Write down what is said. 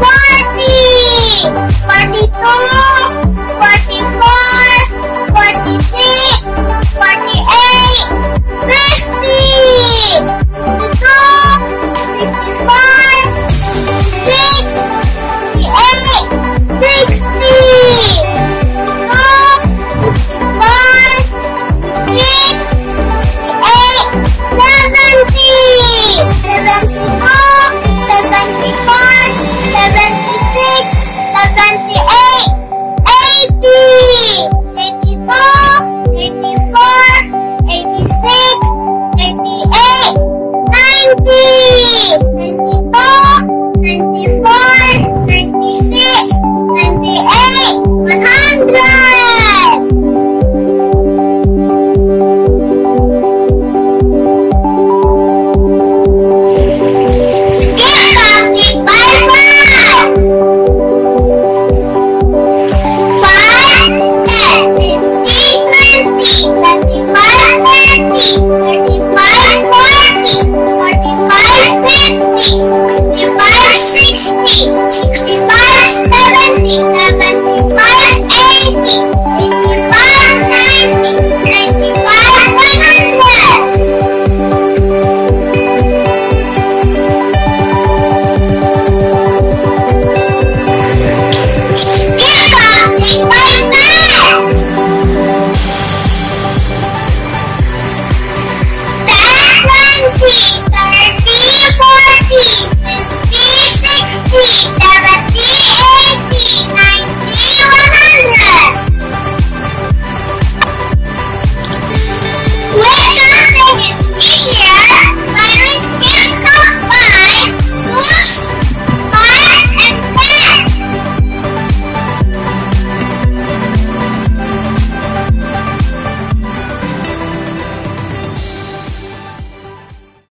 Bye! You.